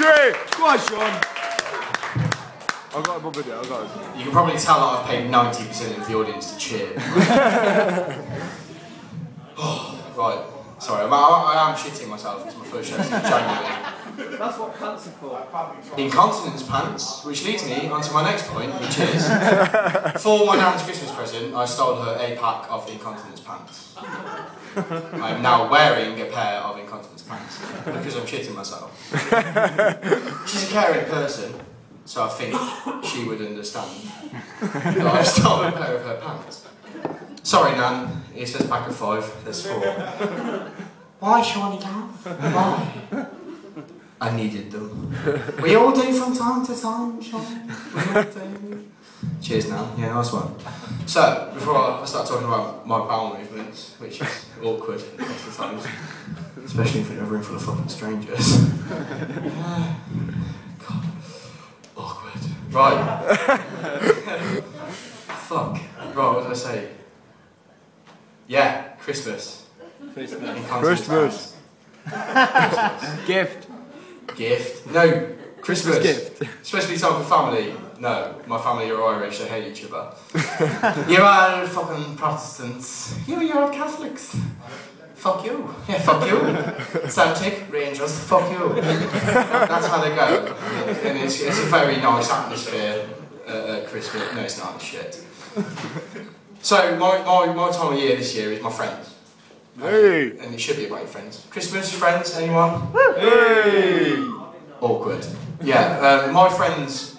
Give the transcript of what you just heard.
tree! Go on, Sean. I've got a bubble there, I've got it. You can probably tell that I've paid 90% of the audience to cheer. oh, right. Sorry, I'm, I, I am shitting myself. It's my first show since January. That's what pants are for. Incontinence pants, which leads me on to my next point, which is for my nan's Christmas present, I stole her a pack of incontinence pants. I am now wearing a pair of incontinence pants because I'm shitting myself. She's a caring person, so I think she would understand that I've stolen a pair of her pants. Sorry, Nan, it says pack of five, there's four. Why, Shawnee Gav? Why? I needed them. We all do from time to time, Sean. We all do. Cheers now. Yeah, nice one. So, before I start talking about my bowel movements, which is awkward a lot of times, especially in front of a room full of fucking strangers. God. Awkward. Right. Fuck. Right, what did I say? Yeah, Christmas. Christmas. Incontinence Christmas. Gift. Gift. No, Christmas. gift. Especially time for family. No, my family are Irish, they hate each other. you are fucking Protestants. You are Catholics. Fuck you. Yeah, fuck you. Celtic, Rangers, fuck you. That's how they go. And it's, it's a very nice atmosphere uh, at Christmas. No, it's not. Shit. So, my, my, my time of year this year is my friends. Hey! And it should be about your friends. Christmas, friends, anyone? Hey! Awkward. Yeah, um, my friends